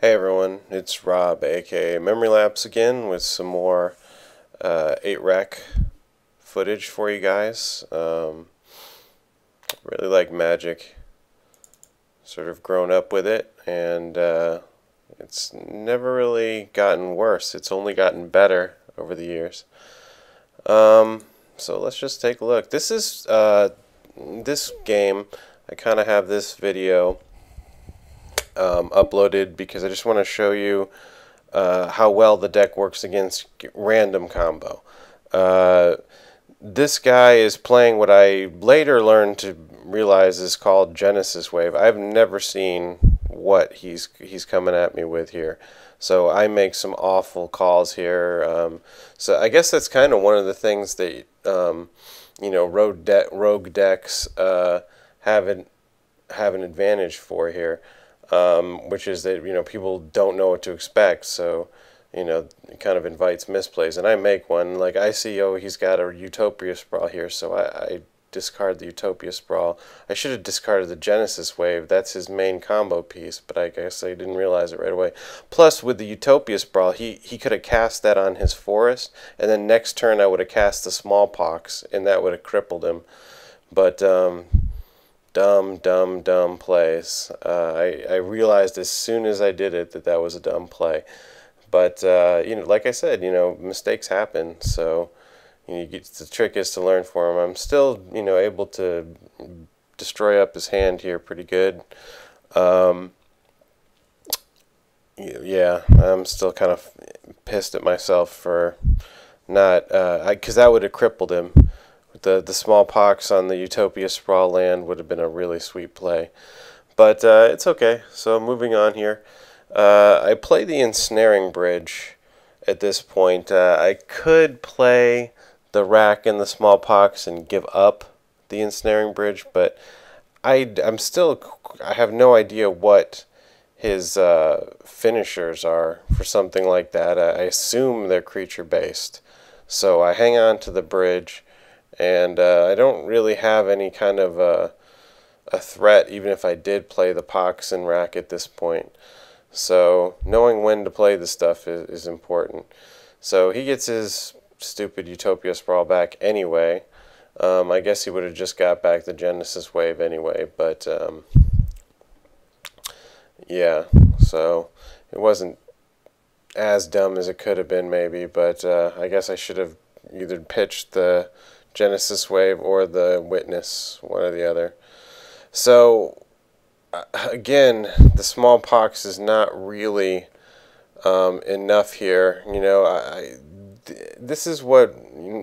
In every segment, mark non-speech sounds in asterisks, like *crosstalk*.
Hey everyone, it's Rob, aka Memory Lapse again with some more uh, 8-Rack footage for you guys. Um, really like Magic, sort of grown up with it, and uh, it's never really gotten worse. It's only gotten better over the years. Um, so let's just take a look. This is, uh, this game, I kind of have this video um, uploaded because I just want to show you uh, how well the deck works against random combo. Uh, this guy is playing what I later learned to realize is called Genesis Wave. I've never seen what he's he's coming at me with here. So I make some awful calls here. Um, so I guess that's kind of one of the things that um, you know rogue, de rogue decks uh, have an have an advantage for here um, which is that you know people don't know what to expect. So you know it kind of invites misplays. And I make one like I see oh he's got a Utopia Sprawl here, so I, I discard the Utopia Sprawl. I should have discarded the Genesis Wave. That's his main combo piece, but I guess I didn't realize it right away. Plus, with the Utopia Sprawl, he, he could have cast that on his forest, and then next turn I would have cast the Smallpox, and that would have crippled him. But um, dumb, dumb, dumb plays. Uh, I, I realized as soon as I did it that that was a dumb play. But, uh, you know, like I said, you know, mistakes happen. So, you know, you get, the trick is to learn from them. I'm still, you know, able to destroy up his hand here pretty good. Um, yeah, I'm still kind of pissed at myself for not, because uh, that would have crippled him the the smallpox on the Utopia Sprawl land would have been a really sweet play. But uh, it's okay. So moving on here. Uh, I play the Ensnaring Bridge at this point. Uh, I could play the Rack and the Smallpox and give up the Ensnaring Bridge, but I, I'm still, I have no idea what his uh, finishers are for something like that. I assume they're creature based. So I hang on to the bridge and uh, I don't really have any kind of a, a threat, even if I did play the Pox and rack at this point. So knowing when to play the stuff is, is important. So he gets his stupid Utopia Sprawl back anyway. Um, I guess he would have just got back the Genesis Wave anyway, but um, yeah, so it wasn't as dumb as it could have been maybe, but uh, I guess I should have either pitched the Genesis Wave or the Witness, one or the other. So, uh, again, the smallpox is not really um, enough here. You know, I, this is what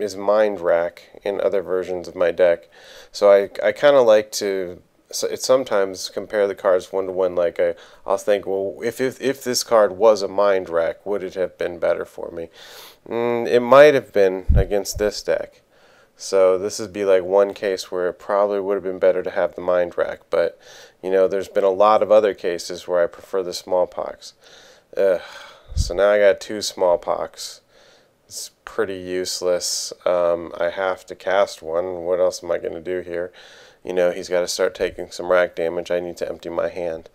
is mind rack in other versions of my deck. So I, I kind of like to so it sometimes compare the cards one to one. Like I, I'll think, well, if, if if this card was a mind rack, would it have been better for me? Mm, it might have been against this deck. So this would be like one case where it probably would have been better to have the mind rack, but you know, there's been a lot of other cases where I prefer the smallpox. Ugh. So now I got two smallpox. It's pretty useless. Um, I have to cast one. What else am I going to do here? You know, he's got to start taking some rack damage. I need to empty my hand.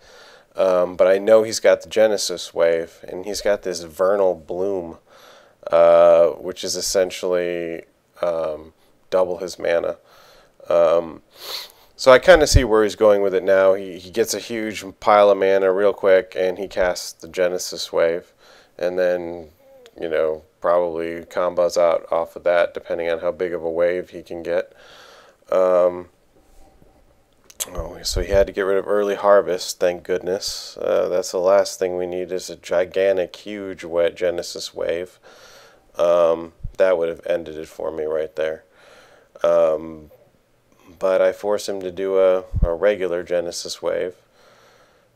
Um, but I know he's got the Genesis wave, and he's got this Vernal Bloom, uh, which is essentially um, double his mana. Um, so I kind of see where he's going with it now. He, he gets a huge pile of mana real quick, and he casts the Genesis Wave, and then, you know, probably combos out off of that, depending on how big of a wave he can get. Um, oh, so he had to get rid of early harvest, thank goodness. Uh, that's the last thing we need is a gigantic, huge wet Genesis Wave. Um, that would have ended it for me right there. Um, but I force him to do a, a regular Genesis wave.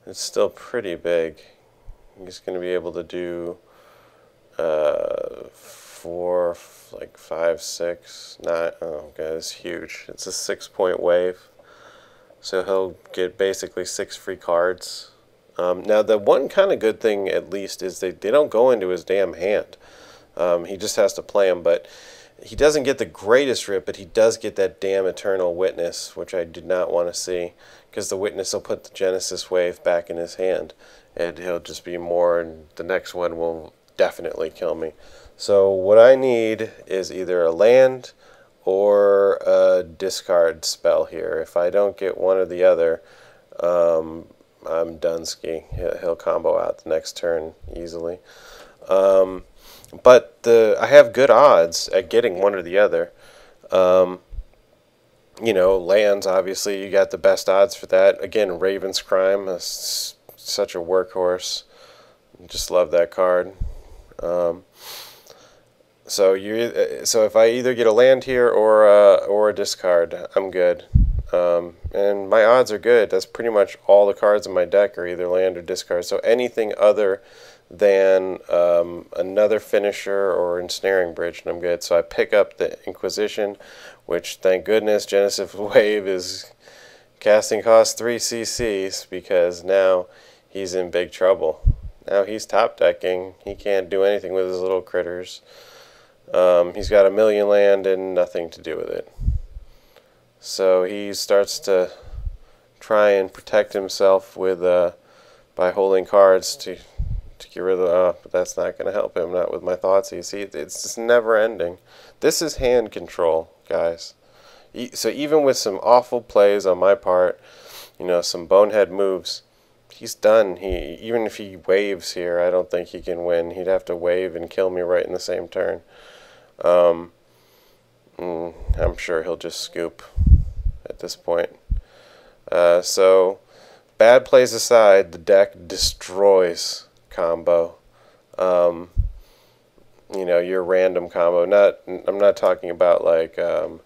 It's still pretty big. He's going to be able to do uh, four, like five, six, nine. Oh, God, it's huge. It's a six point wave. So he'll get basically six free cards. Um, now, the one kind of good thing, at least, is they, they don't go into his damn hand. Um, he just has to play them, but he doesn't get the greatest rip, but he does get that damn eternal witness, which I did not want to see, because the witness will put the Genesis wave back in his hand, and he'll just be more, and the next one will definitely kill me. So what I need is either a land or a discard spell here. If I don't get one or the other, um, I'm Dunsky. He'll combo out the next turn easily. Um, but the I have good odds at getting one or the other. Um, you know, lands obviously you got the best odds for that. Again, Raven's Crime is such a workhorse. Just love that card. Um, so you so if I either get a land here or a, or a discard, I'm good. Um, and my odds are good. That's pretty much all the cards in my deck are either land or discard. So anything other than um, another finisher or ensnaring bridge, and I'm good. So I pick up the Inquisition, which thank goodness Genesis *laughs* Wave is casting cost 3 CCs because now he's in big trouble. Now he's top decking. He can't do anything with his little critters. Um, he's got a million land and nothing to do with it. So he starts to try and protect himself with uh, by holding cards to to get rid of. Uh, but that's not going to help him. Not with my thoughts. You see, it's just never ending. This is hand control, guys. So even with some awful plays on my part, you know, some bonehead moves, he's done. He even if he waves here, I don't think he can win. He'd have to wave and kill me right in the same turn. Um, mm, I'm sure he'll just scoop at this point. Uh, so, bad plays aside, the deck destroys combo. Um, you know, your random combo. Not, I'm not talking about like, um,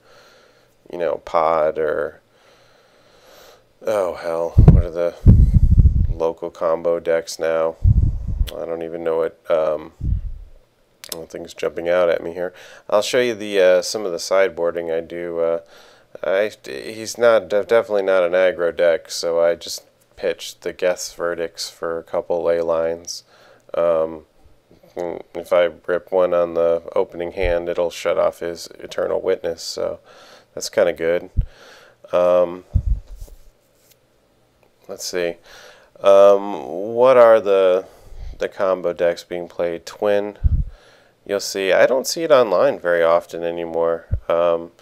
you know, pod or oh hell, what are the local combo decks now? I don't even know what. Um, things jumping out at me here. I'll show you the uh, some of the sideboarding I do. Uh, I, he's not definitely not an aggro deck, so I just pitched the Geth's verdicts for a couple ley lines. Um, if I rip one on the opening hand, it'll shut off his Eternal Witness, so that's kind of good. Um, let's see. Um, what are the the combo decks being played? Twin. You'll see. I don't see it online very often anymore. Um,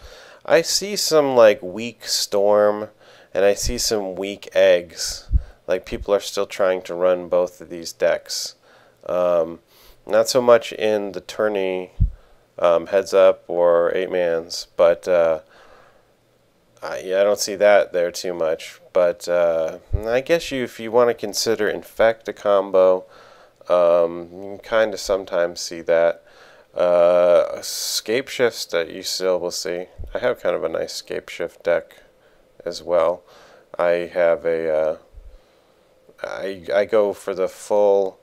I see some like weak storm and I see some weak eggs. Like people are still trying to run both of these decks. Um, not so much in the tourney um, heads up or eight mans, but uh, I, yeah, I don't see that there too much. But uh, I guess you, if you want to consider infect a combo, um, you kind of sometimes see that. Uh, Scapeshifts that you still will see. I have kind of a nice Scapeshift deck as well. I have a. Uh, I, I go for the full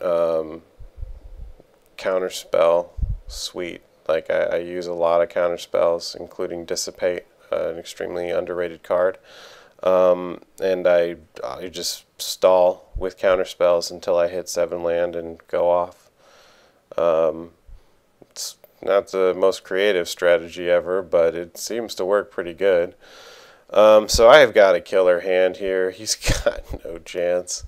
um, counter spell suite. Like I, I, use a lot of counter spells, including dissipate, uh, an extremely underrated card. Um, and I I just stall with counter spells until I hit seven land and go off. Um, it's not the most creative strategy ever, but it seems to work pretty good. Um, so I have got a killer hand here. *laughs* He's got no chance.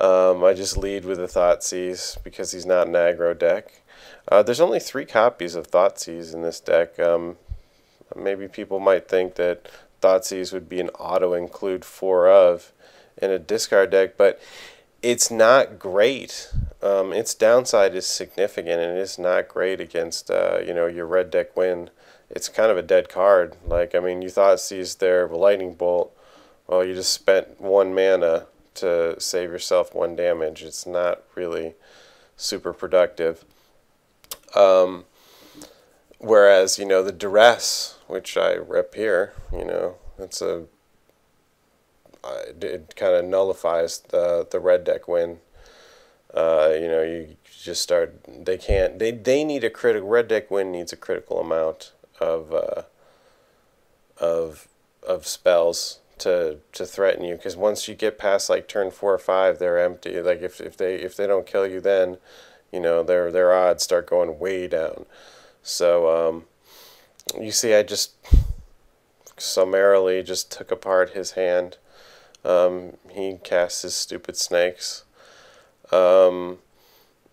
Um, I just lead with the Thoughtseize because he's not an aggro deck. Uh, there's only three copies of Thoughtseize in this deck. Um, maybe people might think that Thoughtseize would be an auto include four of in a discard deck, but it's not great. Um, its downside is significant, and it is not great against uh, you know your red deck win. It's kind of a dead card. Like I mean, you thought Thoughtseize there a lightning bolt. Well, you just spent one mana to save yourself one damage. It's not really super productive. Um, whereas you know the duress, which I rep here, you know, it's a it kind of nullifies the the red deck win. Uh, you know, you just start. They can't. They they need a critical. Red deck win needs a critical amount of uh, of of spells to to threaten you. Because once you get past like turn four or five, they're empty. Like if if they if they don't kill you, then you know their their odds start going way down. So um, you see, I just summarily just took apart his hand. Um, he casts his stupid snakes. Um,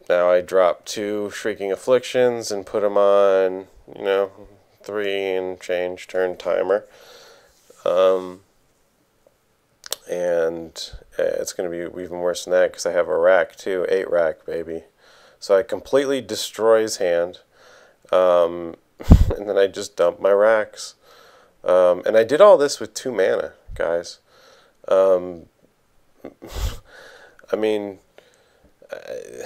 now I drop two Shrieking Afflictions and put them on, you know, three and change turn timer. Um, and uh, it's going to be even worse than that because I have a rack too, eight rack baby. So I completely destroy his hand, um, *laughs* and then I just dump my racks. Um, and I did all this with two mana, guys. Um, *laughs* I mean, I,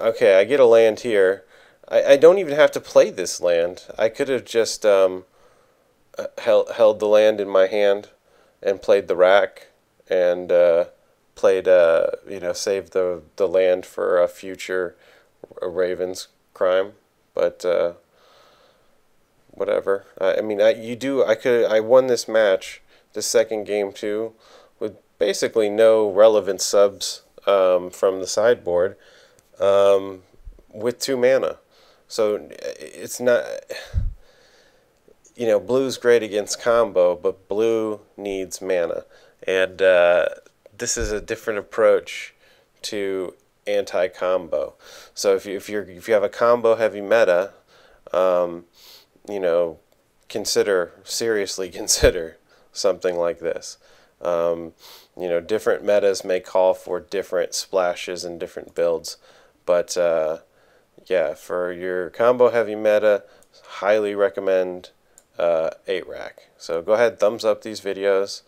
okay, I get a land here. I, I don't even have to play this land. I could have just um, uh, held, held the land in my hand and played the rack and uh, played, uh, you know, saved the, the land for a future Ravens crime. But uh, whatever. I, mean, I you do. I could. I won this match, the second game too, with basically no relevant subs um, from the sideboard, um, with two mana. So it's not. You know, blue's great against combo, but blue needs mana, and uh, this is a different approach to anti-combo. So if you if you if you have a combo heavy meta, um, you know, consider seriously *laughs* consider something like this. Um, you know, different metas may call for different splashes and different builds, but uh, yeah, for your combo heavy meta, highly recommend uh, 8 rack. So go ahead, thumbs up these videos,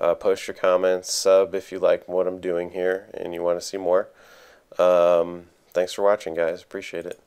uh, post your comments, sub if you like what I'm doing here and you want to see more. Um, thanks for watching, guys. Appreciate it.